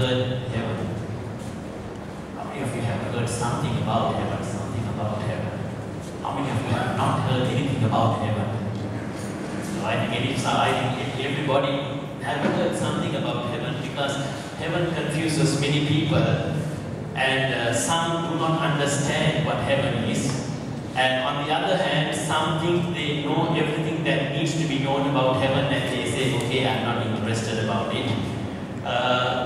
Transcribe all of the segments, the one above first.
heaven? How many of you have heard something about heaven? Something about heaven? How many of you have not heard anything about heaven? So I think it is, I think everybody have heard something about heaven because heaven confuses many people and uh, some do not understand what heaven is. And on the other hand, some think they know everything that needs to be known about heaven and they say, okay, I'm not interested about it. Uh,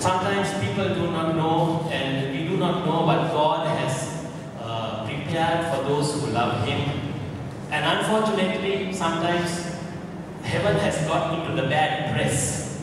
sometimes people do not know and we do not know what God has uh, prepared for those who love Him. And unfortunately, sometimes heaven has got into the bad press.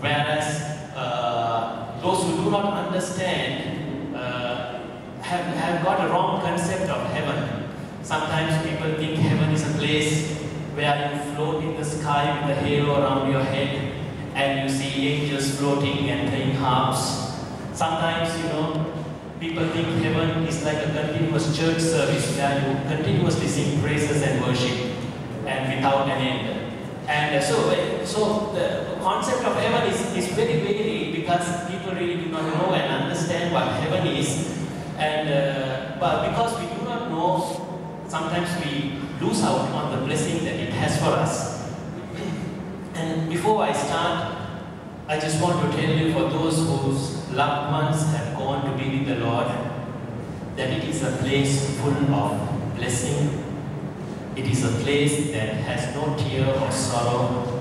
Whereas uh, those who do not understand uh, have, have got a wrong concept of heaven. Sometimes people think heaven is a place where you float in the sky with a halo around your head and you see angels floating and playing harps. Sometimes, you know, people think heaven is like a continuous church service where you continuously sing praises and worship and without an end. And so, so the concept of heaven is, is very varied because people really do not know and understand what heaven is. And uh, but because we do not know, sometimes we lose out on the blessing that it has for us. And before I start, I just want to tell you for those whose loved ones have gone to be with the Lord, that it is a place full of blessing it is a place that has no tear or sorrow.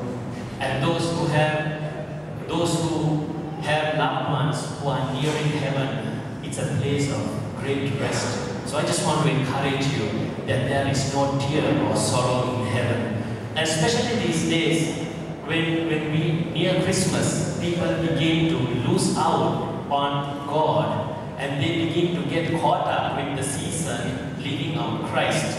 And those who have those who have loved ones who are nearing heaven, it's a place of great rest. So I just want to encourage you that there is no tear or sorrow in heaven. Especially these days, when, when we near Christmas, people begin to lose out on God and they begin to get caught up with the season living out Christ.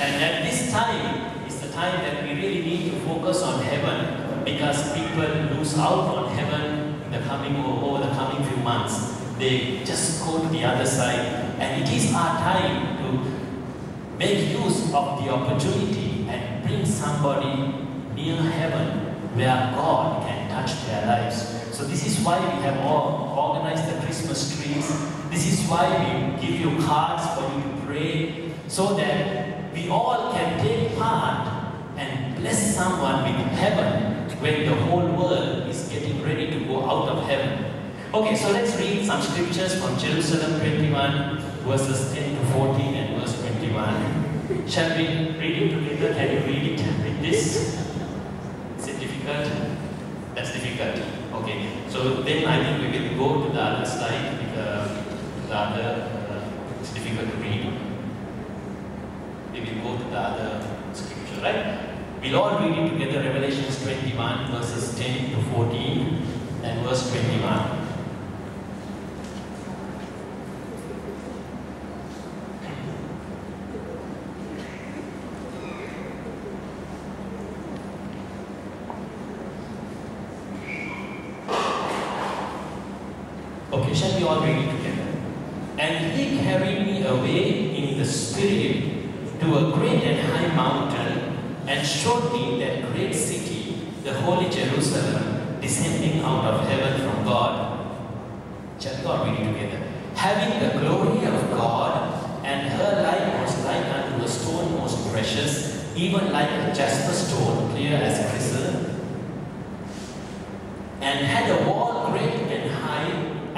And at this time is the time that we really need to focus on heaven because people lose out on heaven in the coming over the coming few months. They just go to the other side. And it is our time to make use of the opportunity and bring somebody near heaven where God can touch their lives. So this is why we have all organized the Christmas trees. This is why we give you cards for you to pray so that we all can take part and bless someone with heaven when the whole world is getting ready to go out of heaven. Okay, so let's read some scriptures from Jerusalem 21, verses 10 to 14 and verse 21. Shall we read it together? Can you read it with this? Is it difficult? That's difficult. Okay, so then I think we will go to the other slide because the other uh, it's difficult to read we will go to the other scripture, right? We'll all read it together, Revelations 21, verses 10 to 14, and verse 21. Okay, shall we all read it together? And he carried me away in the spirit to a great and high mountain and showed me that great city, the holy Jerusalem, descending out of heaven from God. Shall we all read it together? Having the glory of God, and her light was like unto a stone most precious, even like a jasper stone, clear as crystal, and had a wall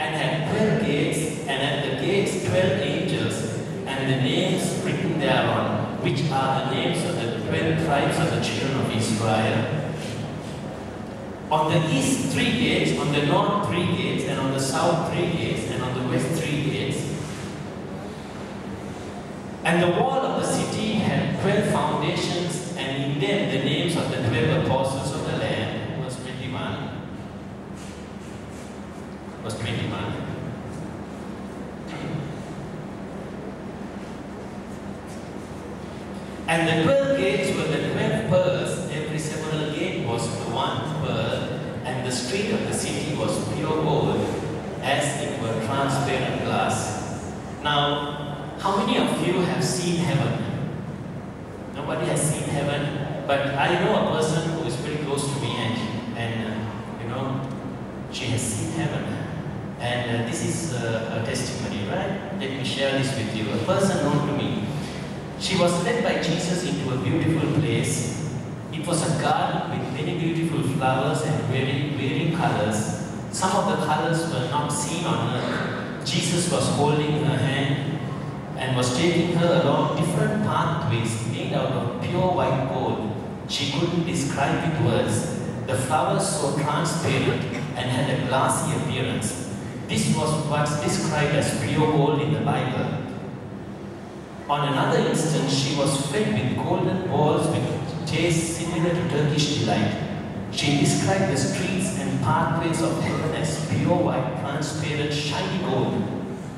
and had twelve gates, and at the gates twelve angels, and the names written thereon, which are the names of the twelve tribes of the children of Israel. On the east three gates, on the north three gates, and on the south three gates, and on the west three gates. And the wall of the city had twelve foundations, and in them the names of the twelve apostles of the Lamb. Verse 21. Verse 21. And the twelve gates were the twelve pearls. Every several gate was the one pearl, and the street of the city was pure gold, as it were transparent glass. Now, how many of you have seen heaven? Nobody has seen heaven, but I know a person who is very close to me, and and uh, you know, she has seen heaven. And uh, this is uh, a testimony, right? Let me share this with you. A person known to me. She was led by Jesus into a beautiful place. It was a garden with many beautiful flowers and very varying colors. Some of the colors were not seen on earth. Jesus was holding her hand and was taking her along different pathways made out of pure white gold. She couldn't describe it words. The flowers were transparent and had a glassy appearance. This was what's described as pure gold in the Bible. On another instance, she was fed with golden balls with taste similar to Turkish delight. She described the streets and pathways of heaven as pure white, transparent, shiny gold.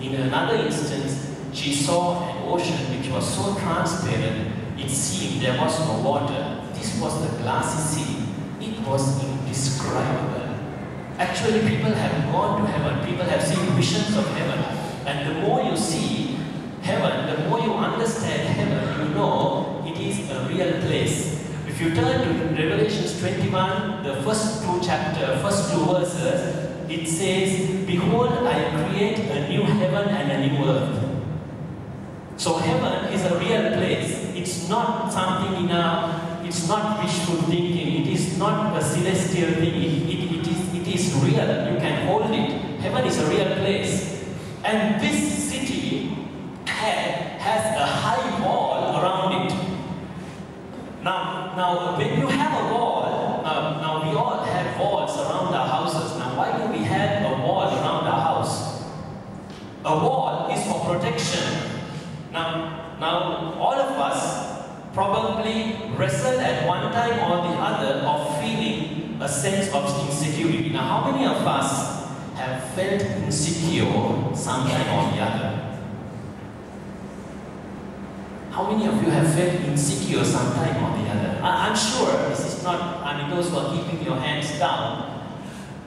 In another instance, she saw an ocean which was so transparent it seemed there was no water. This was the glassy sea. It was indescribable. Actually, people have gone to heaven, people have seen visions of heaven. And the more you see heaven, the more you understand heaven, you know it is a real place. If you turn to Revelations 21, the first two chapter, first two verses, it says, Behold, I create a new heaven and a new earth. So heaven is a real place. It's not something in a, it's not wishful thinking. It is not a celestial thing. It, it, it, is, it is real. You can hold it. Heaven is a real place. And this city had, has a high wall around it. Now, now when you have a wall, uh, now we all have walls around our houses. Now why do we have a wall around our house? A wall is for protection. Now, now all of us probably wrestle at one time or the other of feeling a sense of insecurity. Now, how many of us have felt insecure sometime or the other? How many of you have felt insecure sometime or the I, am sure this is not, I mean, those who are keeping your hands down,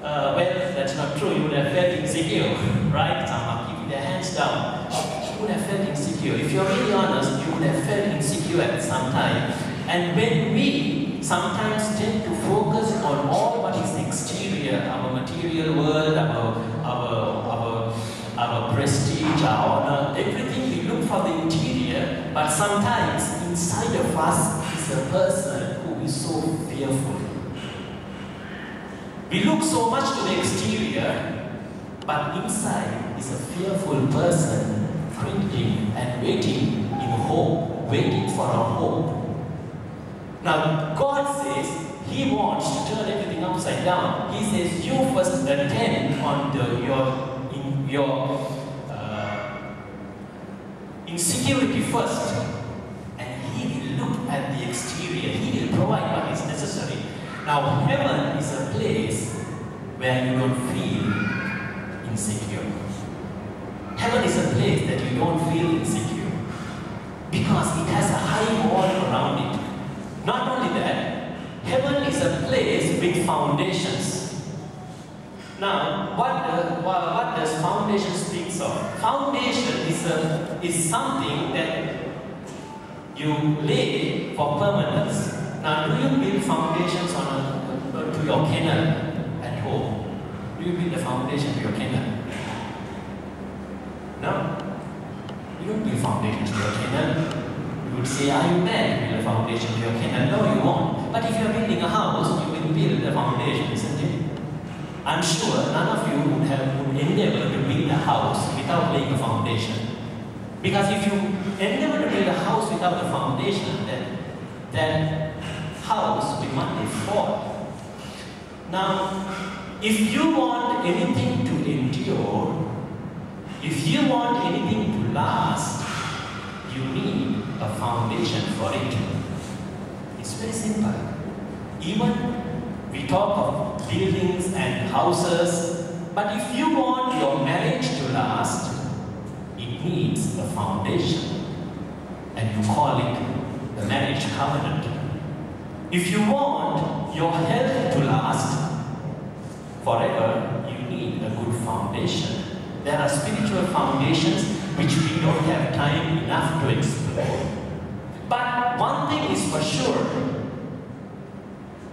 uh, well, that's not true. You would have felt insecure, right? Some are keeping their hands down. You would have felt insecure. If you're really honest, you would have felt insecure at some time. And when we sometimes tend to focus on all what is exterior, our material world, our, our, our, our prestige, our honor, everything, we look for the interior, but sometimes inside of us is a person who is so fearful. We look so much to the exterior, but inside is a fearful person cringing and waiting in hope, waiting for a hope. Now, God says He wants to turn everything upside down. He says, You first attend on the, your, in, your uh, insecurity first, exterior. He will provide what is necessary. Now, heaven is a place where you don't feel insecure. Heaven is a place that you don't feel insecure because it has a high wall around it. Not only that, heaven is a place with foundations. Now, what, what, does foundation speaks of? Foundation is, a, is something that you lay for permanence. Now, do you build foundations on a, uh, to your kennel at home? Do you build a foundation to your kennel? No? You don't build foundations to your kennel. You would say, are you mad to build a foundation to your kennel? No, you won't. But if you're building a house, you will build a foundation, isn't it? I'm sure none of you would have would endeavor to build a house without laying a foundation. Because if you endeavor to build a house without a foundation, then that house will one day fall. Now, if you want anything to endure, if you want anything to last, you need a foundation for it. It's very simple. Even we talk of buildings and houses, but if you want your marriage to last, it needs a foundation. And you call it the marriage covenant. If you want your health to last forever, you need a good foundation. There are spiritual foundations which we don't have time enough to explore. But one thing is for sure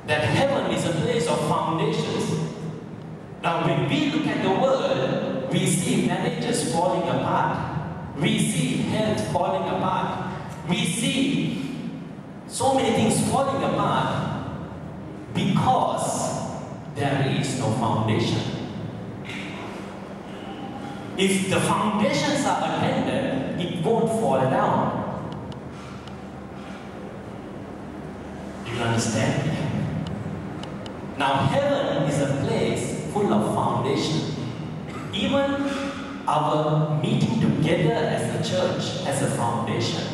that heaven is a place of foundations. Now, when we look at the world, we see marriages falling apart. We see health falling apart. We see so many things falling apart because there is no foundation. If the foundations are attended, it won't fall down. Do you understand? Now, heaven is a place full of foundation. Even our meeting together as a church as a foundation.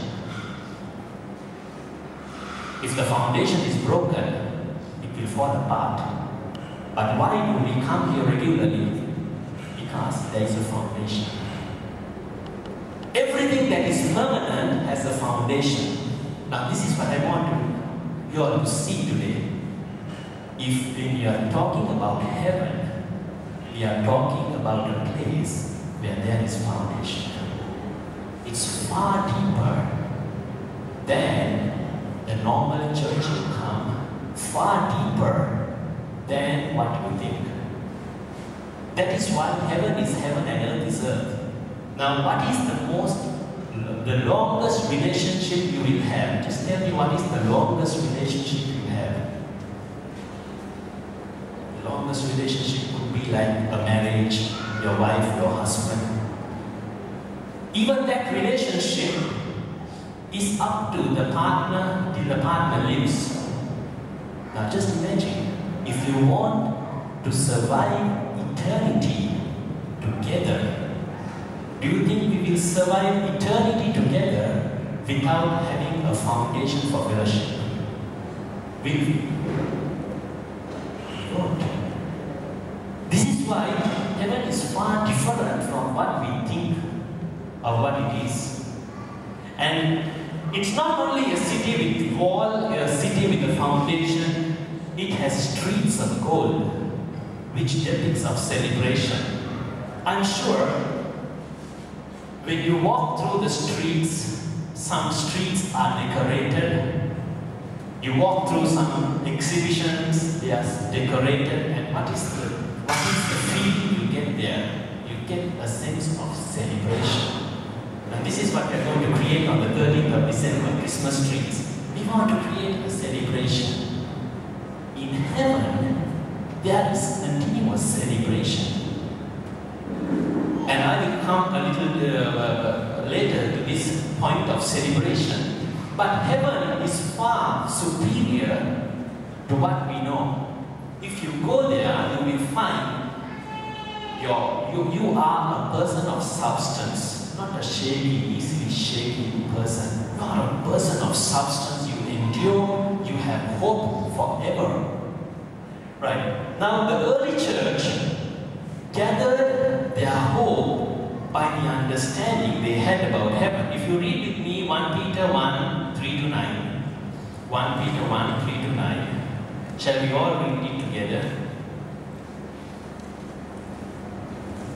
If the foundation is broken, it will fall apart. But why do we come here regularly? Because there is a foundation. Everything that is permanent has a foundation. Now, this is what I want you all to see today. If when we are talking about heaven, we are talking about a place where there is foundation. It's far deeper than the normal church will come, far deeper than what we think. That is why heaven is heaven and earth is earth. Now, what is the most, the longest relationship you will have? Just tell me what is the longest relationship you have? Longest relationship could be like a marriage, your wife, your husband. Even that relationship is up to the partner till the partner leaves. Now just imagine, if you want to survive eternity together, do you think we will survive eternity together without having a foundation for fellowship? Will? We won't. This is why heaven is far different from what we think or what it is. And it's not only a city with wall, a city with a foundation, it has streets of gold, which depicts of celebration. I'm sure when you walk through the streets, some streets are decorated. You walk through some exhibitions, they are decorated, and what is the what is the feeling you get there? You get a sense of celebration. And this is what we're going to create on the 13th of December, Christmas trees. We want to create a celebration. In heaven, there is continuous celebration. And I will come a little uh, uh, later to this point of celebration. But heaven is far superior to what we know. If you go there, you will find you, you are a person of substance, not a shaky, easily shaky person. Are a person of substance. You endure, you have hope forever. Right. Now, the early church gathered their hope by the understanding they had about heaven. If you read with me 1 Peter 1 3 to 9, 1 Peter 1 3 to 9, shall we all read it together?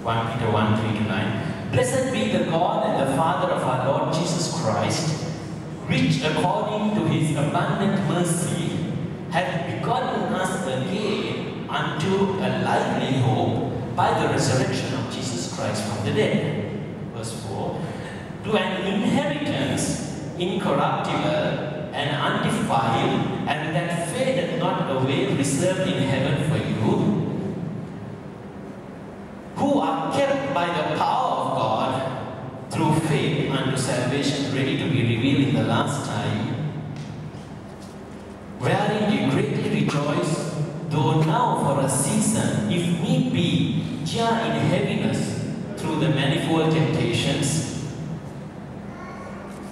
1 Peter 1 3 to 9. Blessed be the God and the Father of our Lord Jesus Christ, which according to his abundant mercy hath begotten us again unto a lively hope by the resurrection of Jesus Christ from the dead. Verse 4. To an inheritance incorruptible and undefiled, and that fadeth not away, reserved in heaven for you, who are kept by the power salvation, ready to be revealed in the last time, wherein ye greatly rejoice, though now for a season, if need be, here in heaviness through the manifold temptations,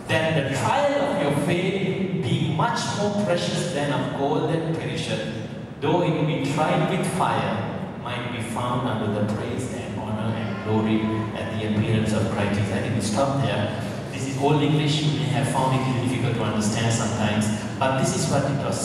that the trial of your faith be much more precious than of gold that perisheth, though it be tried with fire, might be found under the praise and honor and glory at the appearance of Christ. I we stop there. This is Old English. You may have found it difficult to understand sometimes, but this is what it was.